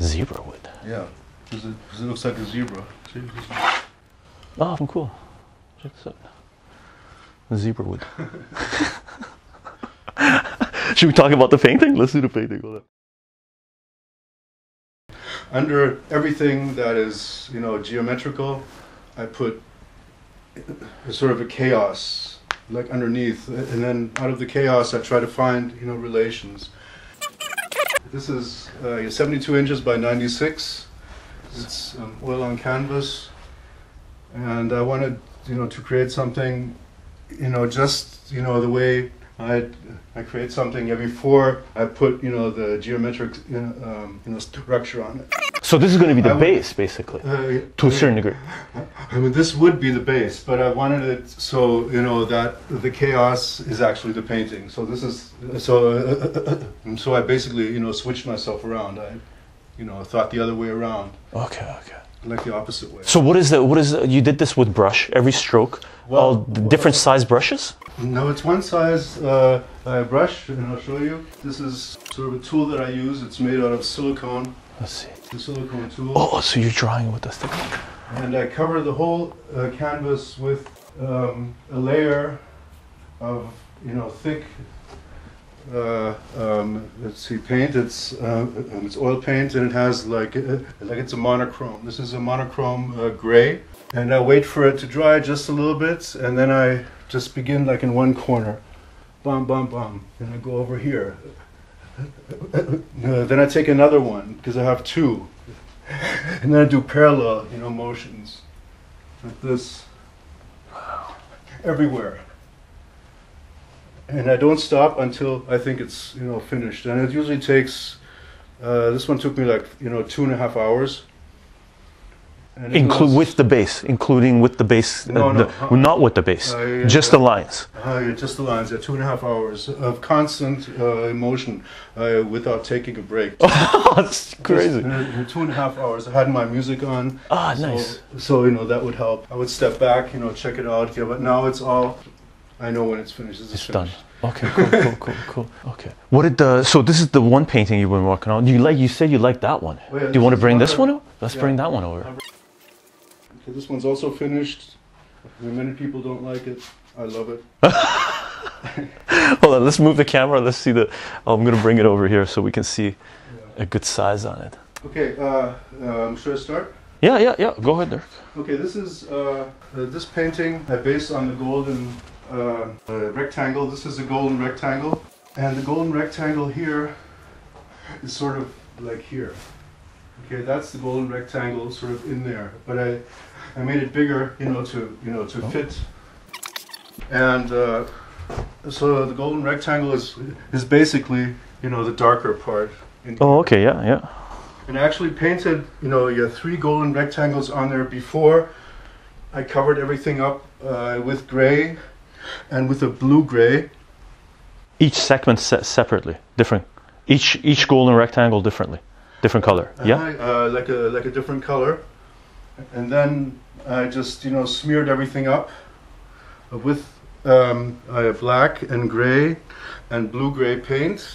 Zebra wood. Yeah, because it, it looks like a zebra. See, Oh, cool. Check this out. Zebra wood. Should we talk about the painting? Let's do the painting. Hold on. Under everything that is, you know, geometrical, I put a sort of a chaos, like underneath, and then out of the chaos, I try to find, you know, relations. This is uh, 72 inches by 96. It's um, oil on canvas, and I wanted, you know, to create something, you know, just, you know, the way I I create something yeah, before I put, you know, the geometric, you know, um, you know, structure on it. So this is going to be the would- base, basically, Uh, to a certain degree. I mean, this would be the base, but I wanted it so you know that the chaos is actually the painting. So this is so. Uh, so I basically you know switched myself around. I, you know, thought the other way around, Okay, okay. like the opposite way. So what is that? what is the, you did this with brush every stroke, Well, all the different size brushes? No, it's one size uh, uh, brush, and I'll show you. This is sort of a tool that I use. It's made out of silicone. Let's see. The silicone tool. Oh, so you're drawing with the stick. and I cover the whole uh, canvas with um, a layer of you know thick. Uh, um, let's see, paint. It's uh, um, it's oil paint, and it has like uh, like it's a monochrome. This is a monochrome uh, gray, and I wait for it to dry just a little bit, and then I just begin like in one corner, bum bum bum, and I go over here. Uh, then I take another one because I have two, and then I do parallel, you know, motions like this everywhere. And I don't stop until I think it's you know finished. And it usually takes. Uh, this one took me like you know two and a half hours. Include with the base, including with the base, uh, No, no, the- uh, not with the base, uh, just the lines. Uh, yeah, just the lines. Yeah, two and a half hours of constant uh, emotion uh, without taking a break. Oh, that's crazy. Just, uh, two and a half hours. I had my music on. Ah, so, nice. So you know that would help. I would step back, you know, check it out. Yeah, but now it's all. I know when it's finished. It's, It's finished. done. Okay, cool, cool, cool, cool. Okay. What did the? So this is the one painting you've been working on. You like? You said you like that one. Oh, yeah, Do you want to bring this one? over? Let's yeah. bring that one over. Okay, this one's also finished. Many people don't like it. I love it. Hold on. Let's move the camera. Let's see the. Oh, I'm gonna bring it over here so we can see Yeah. a good size on it. Okay, uh, um, should I start? Yeah, yeah, yeah. Go ahead, Dirk. Okay, this is uh, uh, this painting I based on the golden uh, uh, rectangle. This is a golden rectangle, and the golden rectangle here is sort of like here. Okay, that's the golden rectangle, sort of in there. But I, I made it bigger, you know, to you know to Oh. fit. And uh, so the golden rectangle is is basically you know the darker part. In Oh, okay. Yeah, yeah. and I actually painted, you know, you three golden rectangles on there before. I covered everything up uh, with gray and with a blue gray. Each segment set separately, different. Each each golden rectangle differently, different color. Yeah. Uh, like a like a different color. And then I just, you know, smeared everything up with um, uh, black and gray and blue gray paint.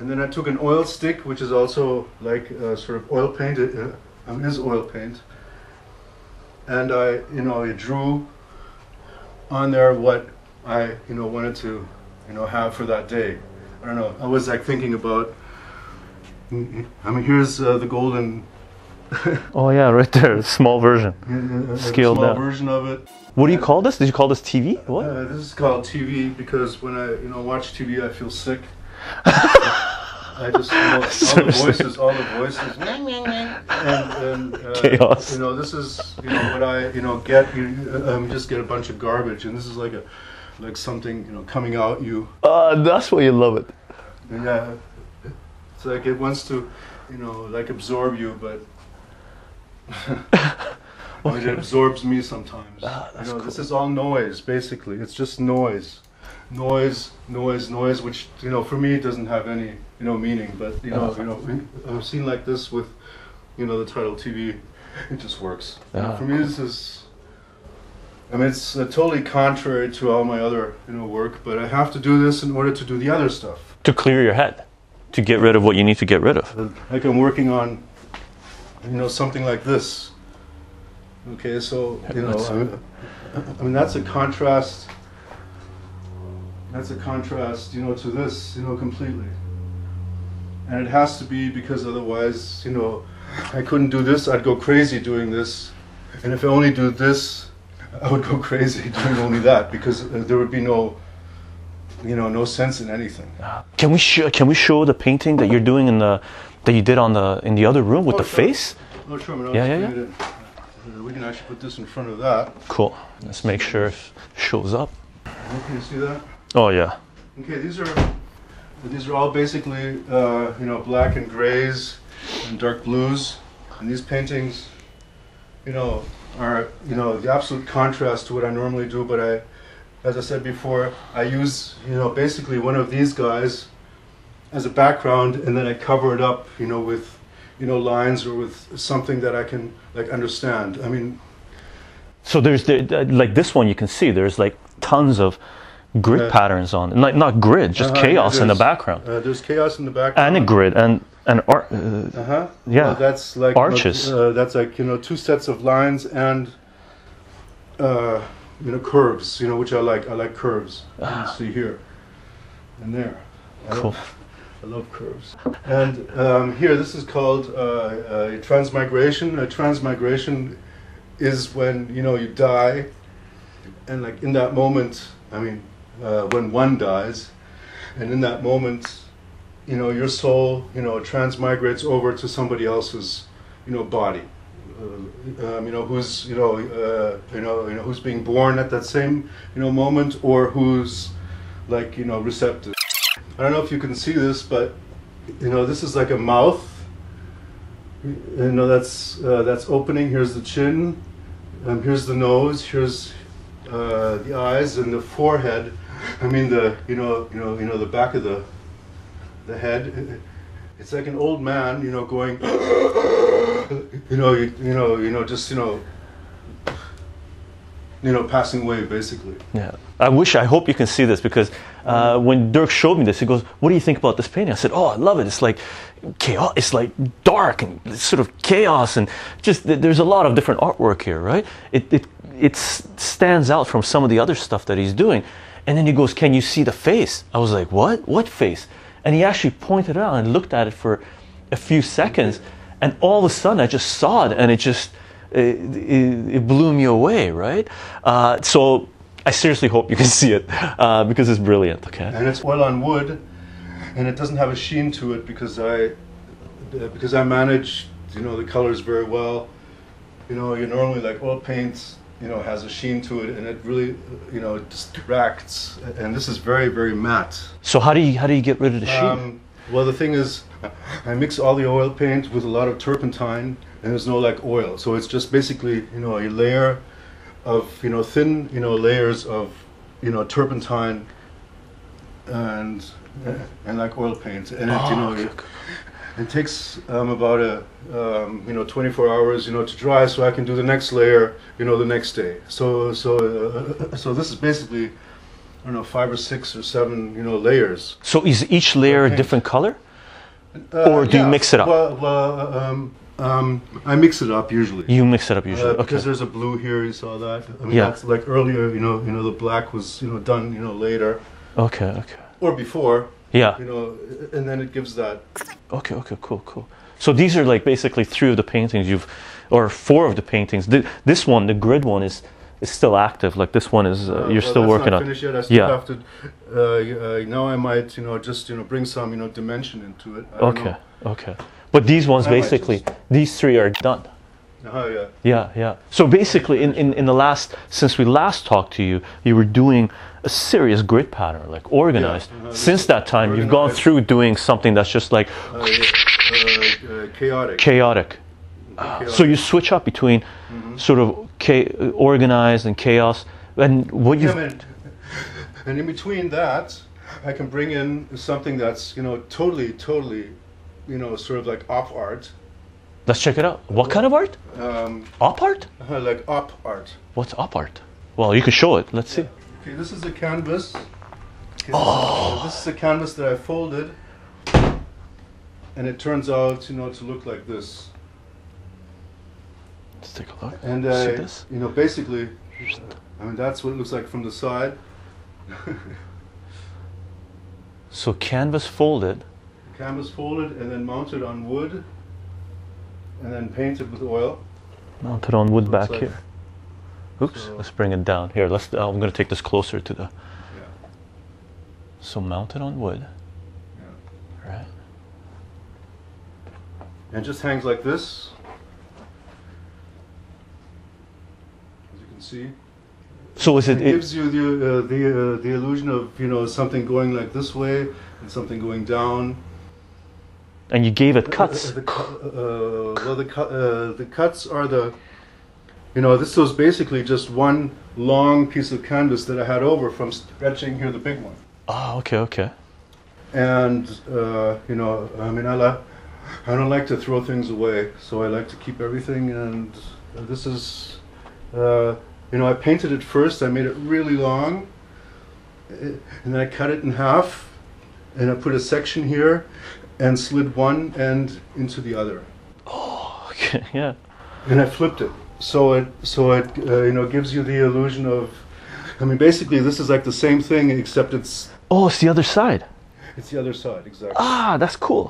And then I took an oil stick, which is also like uh, sort of oil paint. It uh, um, is oil paint. And I, you know, I drew on there what I, you know, wanted to, you know, have for that day. I don't know. I was like thinking about. I mean, here's uh, the golden Oh yeah, right there, small version. a Scaled small down. version of it. What do you call this? Did you call this TV? What? Uh, this is called TV because when I, you know, watch TV, I feel sick. I just you know, all the voices, all the voices, and, and uh, Chaos. You know, this is you know what I you know get. You um, just get a bunch of garbage, and this is like a like something you know coming out you. Uh, that's why you love it. Yeah, it's like it wants to, you know, like absorb you, but. Mean, it absorbs me sometimes. Ah, that's you know, cool. this is all noise, basically. It's just noise, noise, noise, noise. Which you know, for me, it doesn't have any you know meaning. But you know, Uh-huh. you know, I've seen like this with, you know, the title TV. It just works. You know, Ah, for me, this is. I mean, it's uh, totally contrary to all my other you know work, but I have to do this in order to do the other stuff To clear your head. To get rid of what you need to get rid of. like I'm working on, you know, something like this. Okay, so you know, Let's- I mean, I mean that's a contrast. That's a contrast, you know, to this, you know, completely. And it has to be because otherwise, you know, I couldn't do this. I'd go crazy doing this, and if I only do this, I would go crazy doing only that because uh, there would be no, you know, no sense in anything. Can we show can we show the painting that you're doing in the that you did on the in the other room with Oh, the sure. face? Oh, sure, I'll Yeah, yeah, bring it in. Uh, We can actually put this in front of that. Cool. Let's make sure it shows up. Can you see that? Oh yeah. Okay, these are these are all basically uh, you know black and grays and dark blues, and these paintings, you know, are you know the absolute contrast to what I normally do. But I, as I said before, I use you know basically one of these guys as a background, and then I cover it up, you know, with you know lines or with something that I can like understand. I mean, So there's the, like this one you can see there's like tons of grid Yeah. patterns on like not grid just Uh-huh, chaos in the background uh, there's chaos in the background. and a grid and and art. Uh, Uh huh. Yeah. that's like Arches. Uh, that's like you know two sets of lines and uh, you know curves. You know which I like. I like curves. You can see here and there. I Ah. Cool. love, I love curves. And um, here, this is called uh, uh, transmigration. A transmigration is when you know you die, and like in that moment, I mean, uh, when one dies, and in that moment, you know, your soul, you know, transmigrates over to somebody else's, you know, body. Uh, um, you know, who's, you know, uh, you know, you know, who's being born at that same, you know, moment, or who's, like, you know, receptive. I don't know if you can see this, but, you know, this is like a mouth. You know, that's uh, that's opening. Here's the chin. Um, here's the nose. Here's uh, the eyes and the forehead. I mean, the you know, you know, you know, the back of the the head. It's like an old man, you know, going, you know, you, you know, you know, just you know, you know, passing away, basically. Yeah, I wish, I hope you can see this because uh, when Dirk showed me this, he goes, "What do you think about this painting?" I said, "Oh, I love it. It's like chaos. It's like dark and sort of chaos and just there's a lot of different artwork here, right? It it it stands out from some of the other stuff that he's doing." And then he goes, "Can you see the face?" I was like, "What? What face?" And he actually pointed out and looked at it for a few seconds, and all of a sudden I just saw it, and it just it, it, it blew me away, right? Uh, so I seriously hope you can see it uh, because it's brilliant. Okay. and it's oil on wood, and it doesn't have a sheen to it because I uh, because I manage you know the colors very well. You know, you're normally like oil paints you know, has a sheen to it, and it really you know it distracts. And this is very very matte. So how do you how do you get rid of the sheen? Um, well, the thing is, I mix all the oil paint with a lot of turpentine, and there's no like oil, so it's just basically you know a layer of you know thin you know layers of you know turpentine and and like oil paint, and it, you know Oh, it, it takes um, about a um, you know 24 hours you know to dry, so I can do the next layer you know the next day. So so uh, so this is basically. I don't know, five or six or seven, you know, layers. So is each layer a different color? Uh, Or do you mix it up? Well, well um, um, I mix it up usually. You mix it up usually. Uh, because there's a blue here, you saw that. I mean, Yeah. that's like earlier, you know, you know, the black was, you know, done, you know, later Okay. Okay. or before, Yeah. you know, and then it gives that. Okay. Okay. Cool. Cool. So these are like basically three of the paintings you've, or four of the paintings. Th- This one, the grid one, is is still active. Like this one is uh, Uh, you're well, still working on. Finished yet. I still Yeah. have to. Uh, uh, now I might, you know, just you know, bring some, you know, dimension into it. I don't Okay. Okay. But these ones I basically, these three are done. Oh yeah. Yeah, yeah. So basically, in, in, in the last, since we last talked to you, you were doing a serious grid pattern, like organized. uh-huh, Since that time, you've gone through doing something that's just like Uh, uh, uh, chaotic. chaotic. Chaotic. So you switch up between Mm-hmm. sort of organized and chaos. And what you Yeah. And in between that, I can bring in something that's you know totally, totally, you know, sort of like op art, let's check it out. What kind of art? um, Op art? uh, like op art. What's op art? Well, you can show it. Let's see. Okay, this is a canvas. Okay, oh. This is a canvas that I folded. and it turns out, you know, to look like this. Let's take a look. And See uh, this? you know, basically, I mean, that's what it looks like from the side. So canvas folded. Canvas folded and then mounted on wood, and then painted with oil. Mounted on wood back like- here. Oops, So- let's bring it down. Here, let's. Uh, I'm going to take this closer to the. Yeah. So mounted on wood, Yeah. right? And just hangs like this. As you can see. So is It, it? it gives you the uh, the uh, the illusion of you know something going like this way and something going down. and you gave it cuts. Uh, the, cu- uh, well, the cu- uh, the cuts are the. You know, this was basically just one long piece of canvas that I had over from stretching here, the big one. Oh, okay, okay. And uh, you know, I mean, I like. I don't like to throw things away, so I like to keep everything. And uh, this is, uh, you know, I painted it first. I made it really long, uh, and then I cut it in half, and I put a section here, and slid one end into the other, Okay, yeah. and I flipped it. So it, so it, uh, you know, gives you the illusion of. I mean, basically, this is like the same thing, except it's Oh, it's the other side. it's the other side exactly. Ah, that's cool.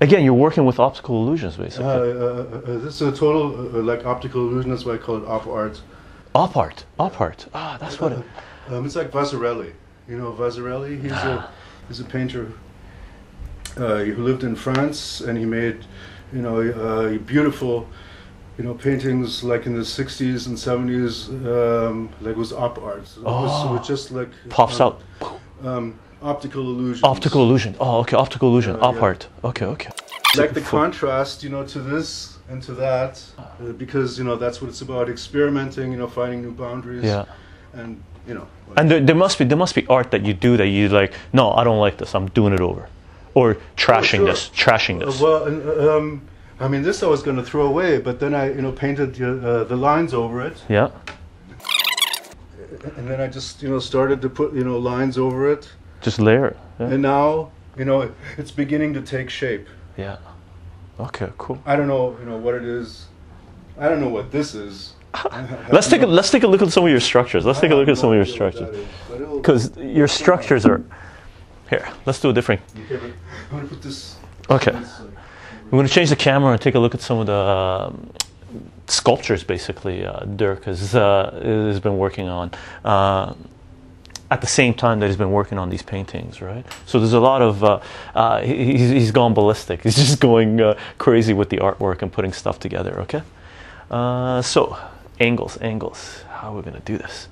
Again, you're working with optical illusions, basically. Uh, uh, uh, this is a total uh, like optical illusion. That's why I call it op art. Op art, op art. Ah, that's what it. Um, it's like Vasarely. You know Vasarely. He's a he's a painter uh, who lived in France, and he made you know uh, beautiful you know paintings like in the '60s and '70s. Um, like it was op art. It was, it Oh. was just like Pops um, out. Um, optical illusion Optical illusion. Oh, okay. Optical illusion. Uh, op yeah. art. Okay, okay. like the contrast, you know, to this and to that, uh, because you know that's what it's about: experimenting, you know, finding new boundaries. Yeah. And you know. And there, there must be there must be art that you do that you like. No, I don't like this. I'm doing it over, or trashing sure. this, trashing Uh, this. well, uh, um, I mean, this I was going to throw away, but then I, you know, painted the, uh, the lines over it, yeah. and then I just, you know, started to put, you know, lines over it, Just layer it. Yeah. and now, you know, it's beginning to take shape. yeah. Okay. Cool. I don't know, you know, what it is. I don't know what this is. Let's take a let's take a look at some of your structures. Let's take a look at some of your structures because your structures are here. Let's do a different. Okay, I'm gonna put this. Okay. We're going to change the camera and take a look at some of the um, sculptures, basically, uh, Dirk has, uh, has been working on uh, at the same time that he's been working on these paintings, right? So there's a lot of, uh, uh, he- he's, he's gone ballistic. He's just going uh, crazy with the artwork and putting stuff together, okay? Uh, so, angles, angles. How are we to do this?